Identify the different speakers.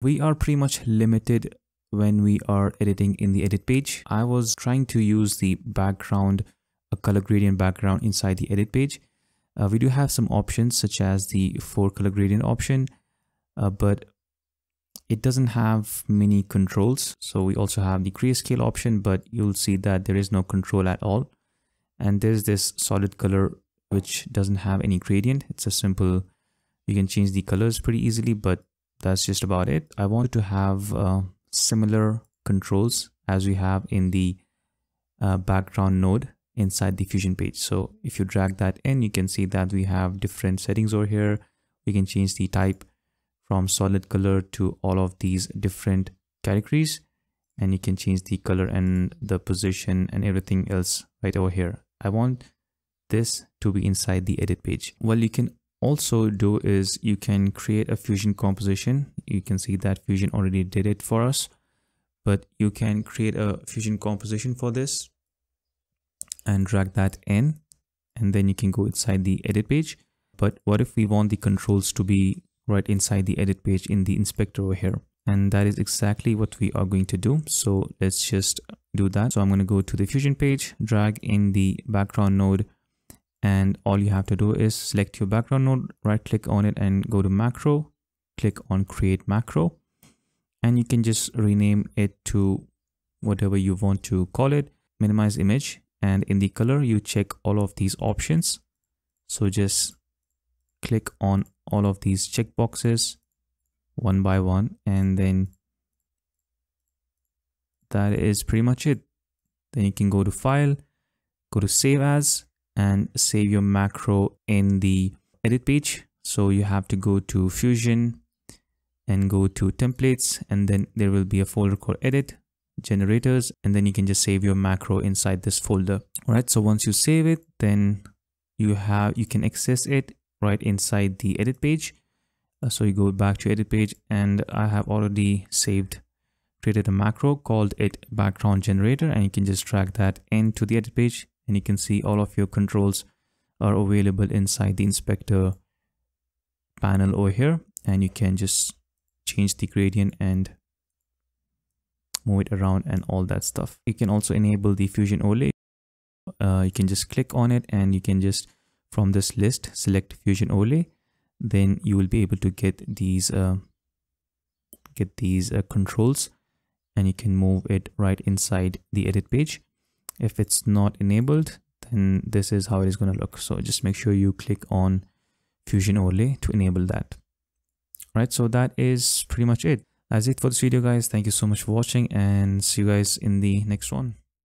Speaker 1: we are pretty much limited when we are editing in the edit page. I was trying to use the background, a color gradient background inside the edit page. Uh, we do have some options such as the four color gradient option, uh, but it doesn't have many controls. So we also have the grayscale option, but you'll see that there is no control at all. And there's this solid color, which doesn't have any gradient. It's a simple, you can change the colors pretty easily, but that's just about it. I wanted to have uh, similar controls as we have in the uh, background node inside the Fusion page. So if you drag that in, you can see that we have different settings over here. We can change the type from solid color to all of these different categories and you can change the color and the position and everything else right over here. I want this to be inside the edit page. Well, you can also do is you can create a fusion composition. You can see that fusion already did it for us, but you can create a fusion composition for this and drag that in and then you can go inside the edit page. But what if we want the controls to be right inside the edit page in the inspector over here? And that is exactly what we are going to do. So let's just do that. So I'm going to go to the Fusion page, drag in the background node, and all you have to do is select your background node, right click on it and go to macro, click on create macro, and you can just rename it to whatever you want to call it, minimize image, and in the color you check all of these options. So just click on all of these checkboxes one by one and then that is pretty much it. Then you can go to file go to save as and save your macro in the edit page. So you have to go to fusion and go to templates and then there will be a folder called edit generators and then you can just save your macro inside this folder. All right so once you save it then you have you can access it right inside the edit page. Uh, so you go back to edit page and i have already saved created a macro called it background generator and you can just drag that into the edit page and you can see all of your controls are available inside the inspector panel over here and you can just change the gradient and move it around and all that stuff. You can also enable the Fusion Overlay. Uh, you can just click on it and you can just from this list select Fusion Overlay. Then you will be able to get these uh, get these uh, controls and you can move it right inside the edit page. If it's not enabled, then this is how it is going to look. So just make sure you click on Fusion Overlay to enable that. All right, so that is pretty much it that's it for this video guys thank you so much for watching and see you guys in the next one